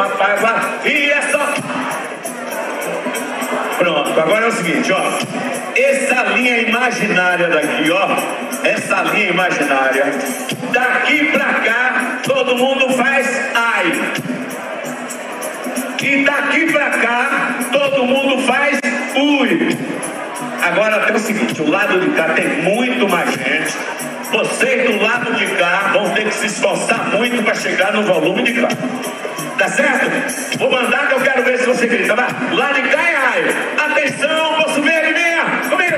apago a... E é só... Pronto, agora é o seguinte, ó. Essa linha imaginária daqui, ó. Essa linha imaginária. Daqui pra cá, todo mundo faz ai. E daqui pra cá, todo mundo faz ui. Agora tem o seguinte, o lado de cá tem muito mais gente. Vocês do lado de cá vão ter que se esforçar muito para chegar no volume de cá. Tá certo? Vou mandar que eu quero ver se você grita. Vai. Lá de cá ai. Atenção, posso ver ele minha? Comigo.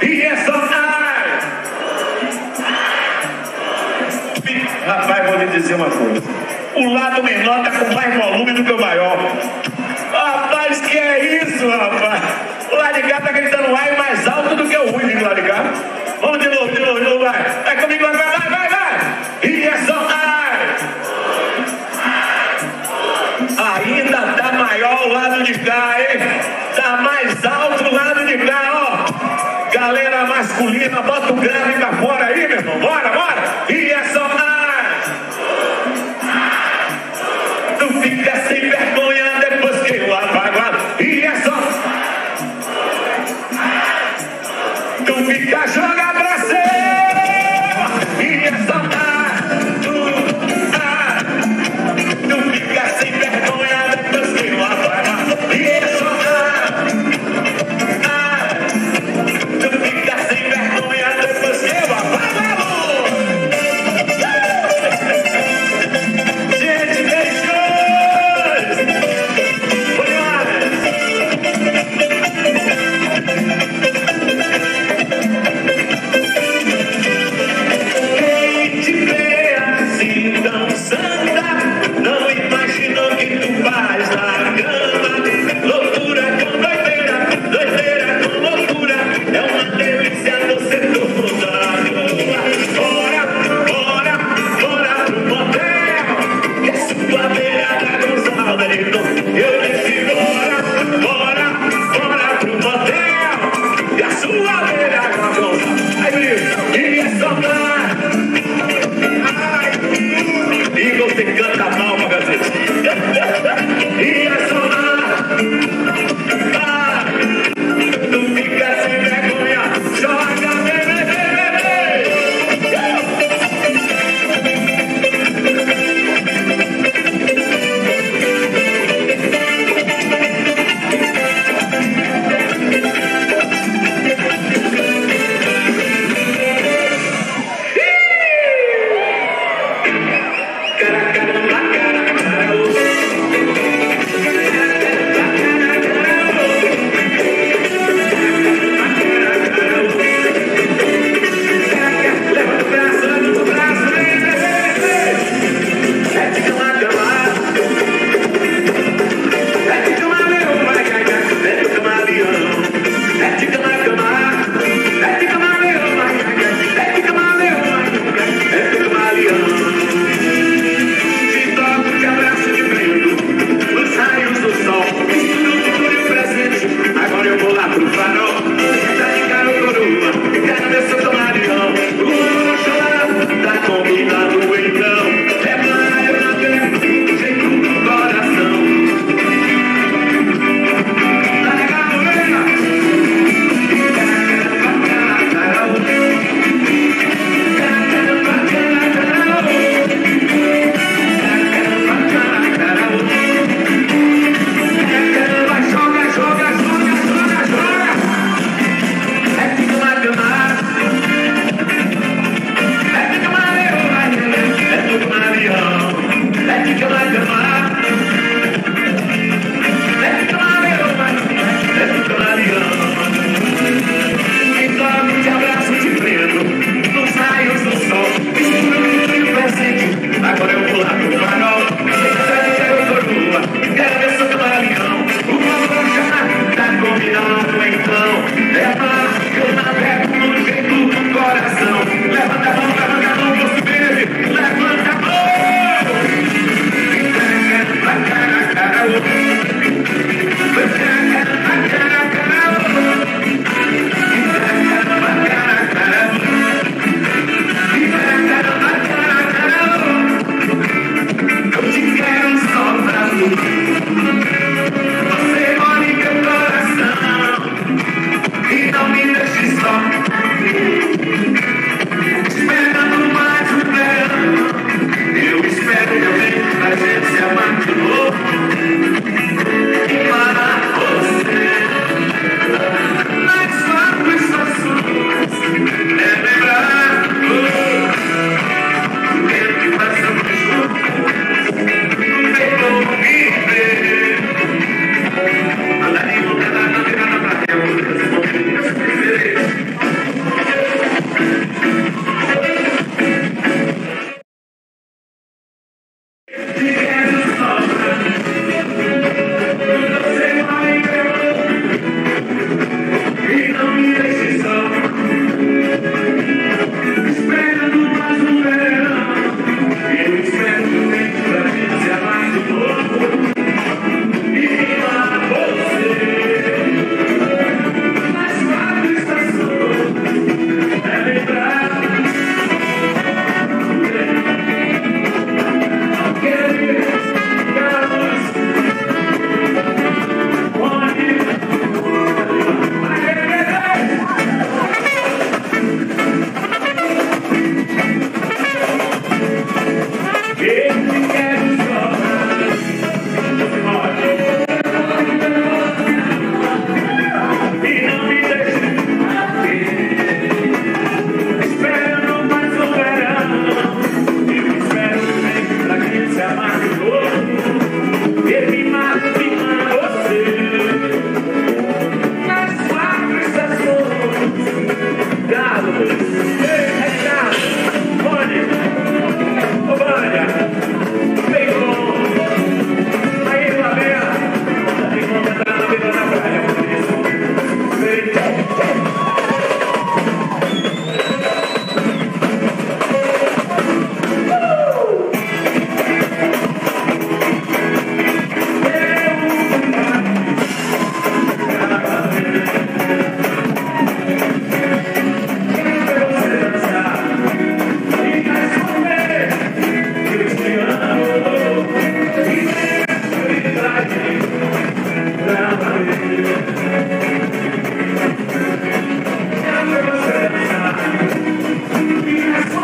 E é só ai. Rapaz, vou lhe dizer uma coisa. O lado menor tá com mais volume do que o maior. Rapaz, que é isso, rapaz?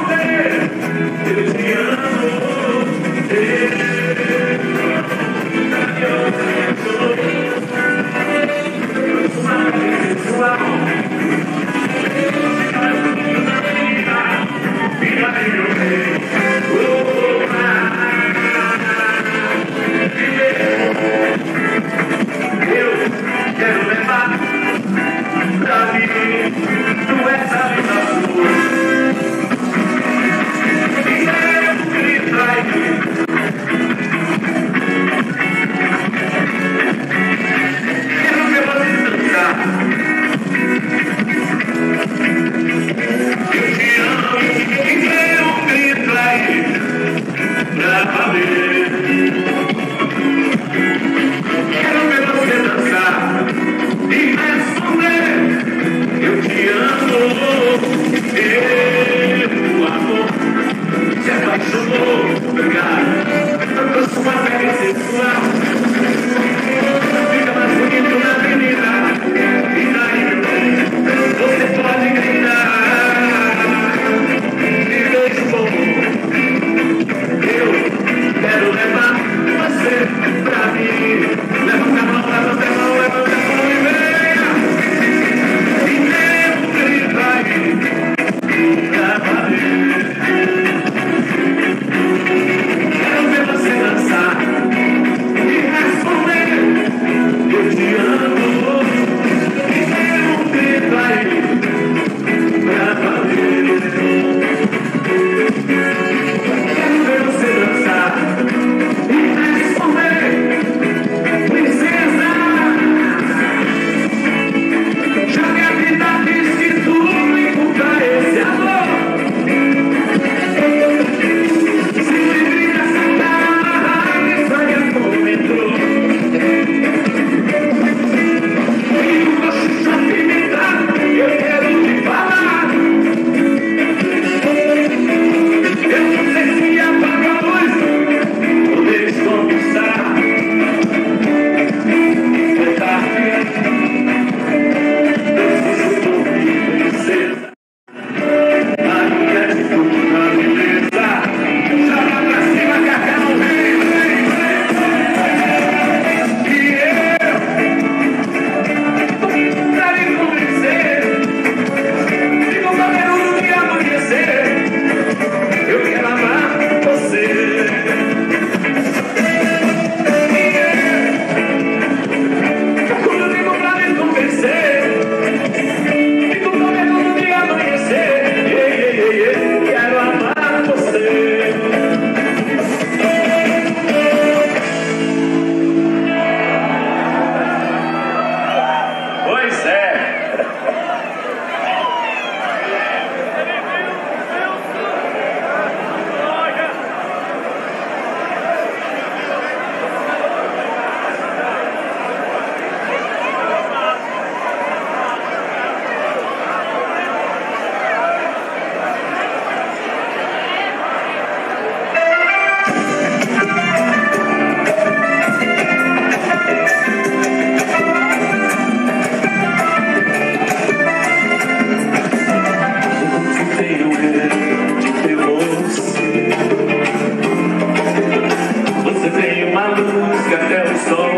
stand. It is here. luz e até o sol.